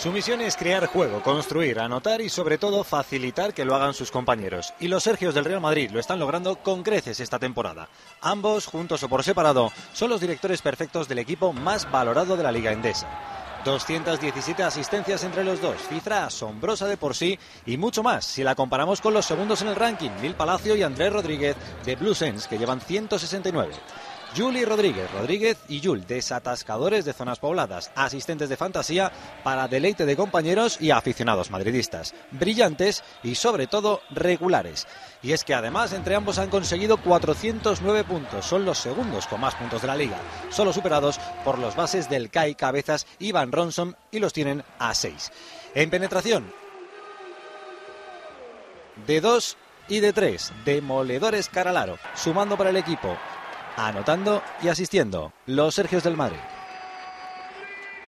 Su misión es crear juego, construir, anotar y sobre todo facilitar que lo hagan sus compañeros. Y los Sergios del Real Madrid lo están logrando con creces esta temporada. Ambos, juntos o por separado, son los directores perfectos del equipo más valorado de la Liga Endesa. 217 asistencias entre los dos, cifra asombrosa de por sí y mucho más si la comparamos con los segundos en el ranking, Mil Palacio y Andrés Rodríguez de Blue Sense, que llevan 169. Juli Rodríguez, Rodríguez y Jul, desatascadores de zonas pobladas, asistentes de fantasía para deleite de compañeros y aficionados madridistas, brillantes y sobre todo regulares. Y es que además entre ambos han conseguido 409 puntos, son los segundos con más puntos de la liga, solo superados por los bases del CAI Cabezas y Van Ronson y los tienen a 6. En penetración, de 2 y de 3, demoledores Caralaro, sumando para el equipo anotando y asistiendo. Los Sergios del Madrid.